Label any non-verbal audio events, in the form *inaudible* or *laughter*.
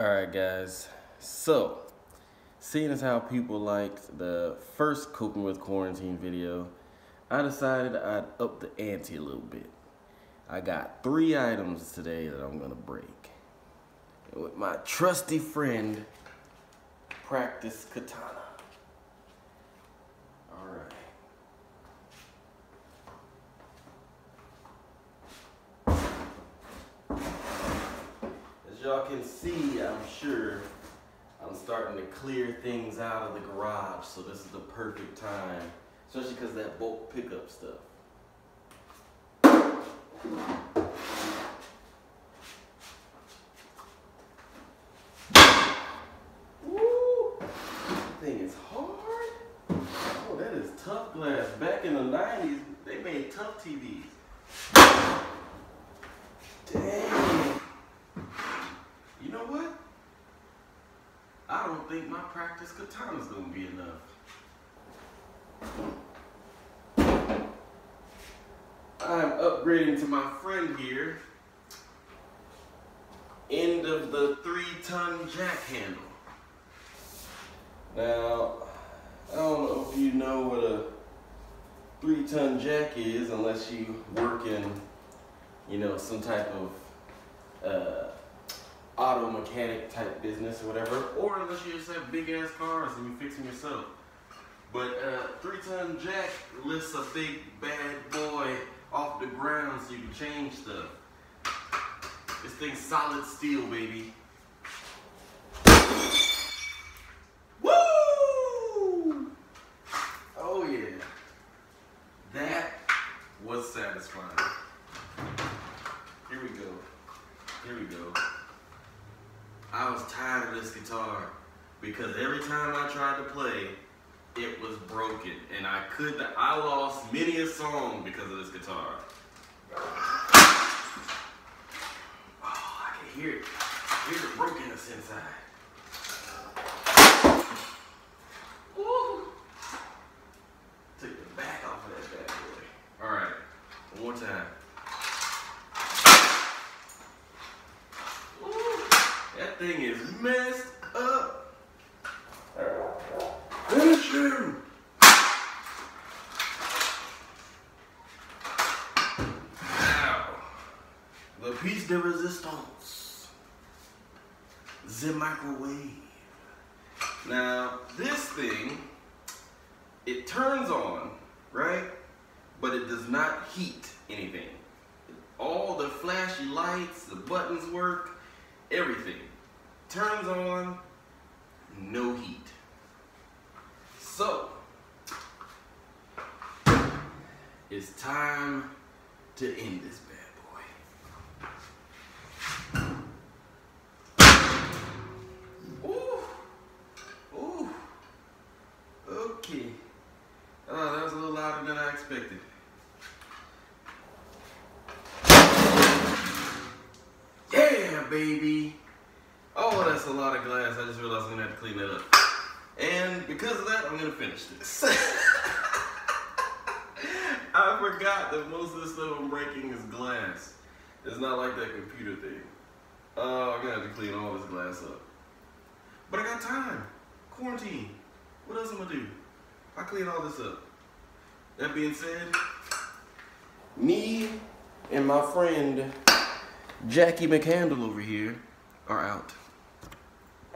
Alright guys, so seeing as how people liked the first coping with quarantine video, I decided I'd up the ante a little bit. I got three items today that I'm gonna break. With my trusty friend, Practice Katana. As y'all can see, I'm sure, I'm starting to clear things out of the garage, so this is the perfect time, especially because that bulk pickup stuff. Woo! Thing is hard. Oh, that is tough glass. Back in the 90s, they made tough TVs. Dang. You know what? I don't think my practice katana's gonna be enough. I'm upgrading to my friend here. End of the three ton jack handle. Now, I don't know if you know what a three ton jack is unless you work in, you know, some type of uh, auto mechanic type business or whatever, or unless you just have big ass cars and you fix them yourself. But uh, three ton jack lifts a big bad boy off the ground so you can change stuff. This thing's solid steel, baby. Woo! Oh yeah. That was satisfying. Here we go. Here we go. I was tired of this guitar because every time I tried to play, it was broken, and I couldn't. I lost many a song because of this guitar. Oh, I can hear it. Hear the brokenness inside. Take the back off of that bad boy. All right, one more time. Woo! That thing is messed up. Finish him! Now, the piece de resistance. The microwave. Now, this thing, it turns on, right? But it does not heat anything. All the flashy lights, the buttons work, everything. Turns on, no heat. So, it's time to end this bad boy. Ooh, ooh, okay. Oh, that was a little louder than I expected. Yeah, baby. That's a lot of glass. I just realized I'm gonna have to clean that up. And because of that, I'm gonna finish this. *laughs* I forgot that most of the stuff I'm breaking is glass. It's not like that computer thing. Oh, I'm gonna have to clean all this glass up. But I got time. Quarantine. What else am I gonna do? I clean all this up. That being said, me and my friend Jackie McCandle over here are out.